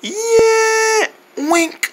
Yeah! Wink!